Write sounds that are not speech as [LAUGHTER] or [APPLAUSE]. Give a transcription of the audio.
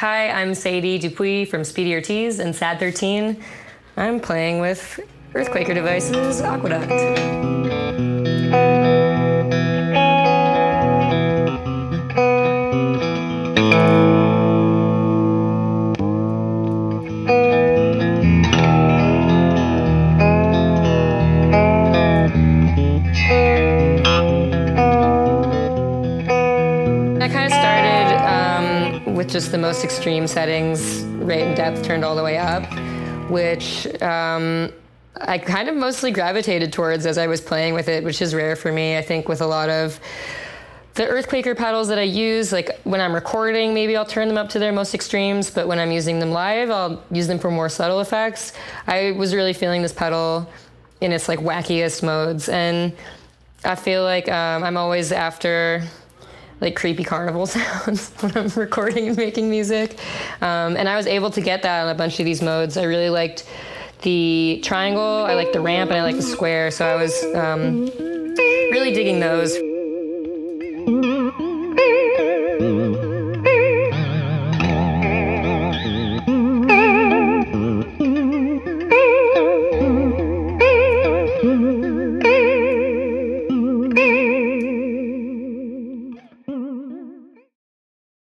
Hi, I'm Sadie Dupuis from Speedy Ortiz and Sad 13. I'm playing with Earthquaker Devices Aqueduct. I kind of started with just the most extreme settings, rate and depth turned all the way up, which um, I kind of mostly gravitated towards as I was playing with it, which is rare for me. I think with a lot of the Earthquaker pedals that I use, like when I'm recording, maybe I'll turn them up to their most extremes, but when I'm using them live, I'll use them for more subtle effects. I was really feeling this pedal in its like wackiest modes, and I feel like um, I'm always after like creepy carnival [LAUGHS] sounds when I'm recording and making music. Um, and I was able to get that on a bunch of these modes. I really liked the triangle, I liked the ramp, and I liked the square. So I was um, really digging those.